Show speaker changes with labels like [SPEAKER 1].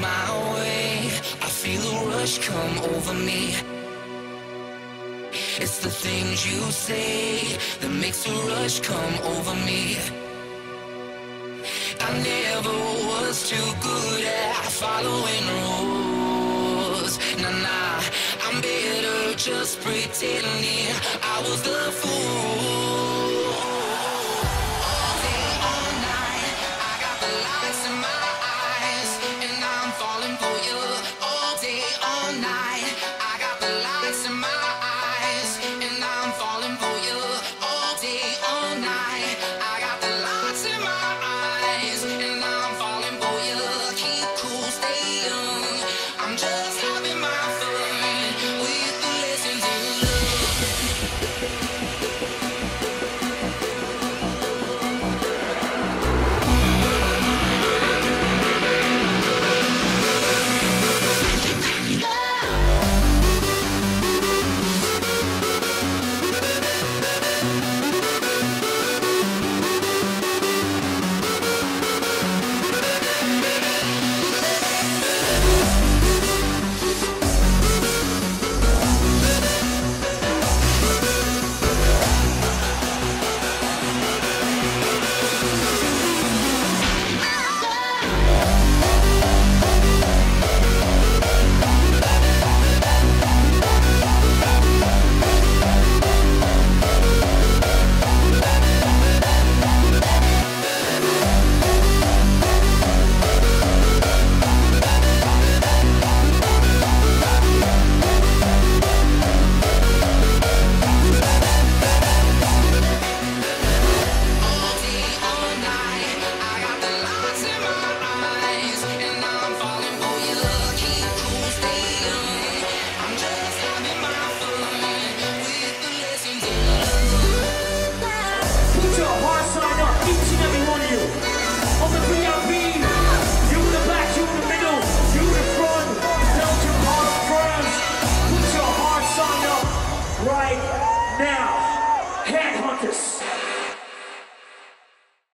[SPEAKER 1] my way. I feel a rush come over me. It's the things you say that makes a rush come over me. I never was too good at following rules. Nah, nah, I'm better just pretending I was the fool. right now. Headhunterz.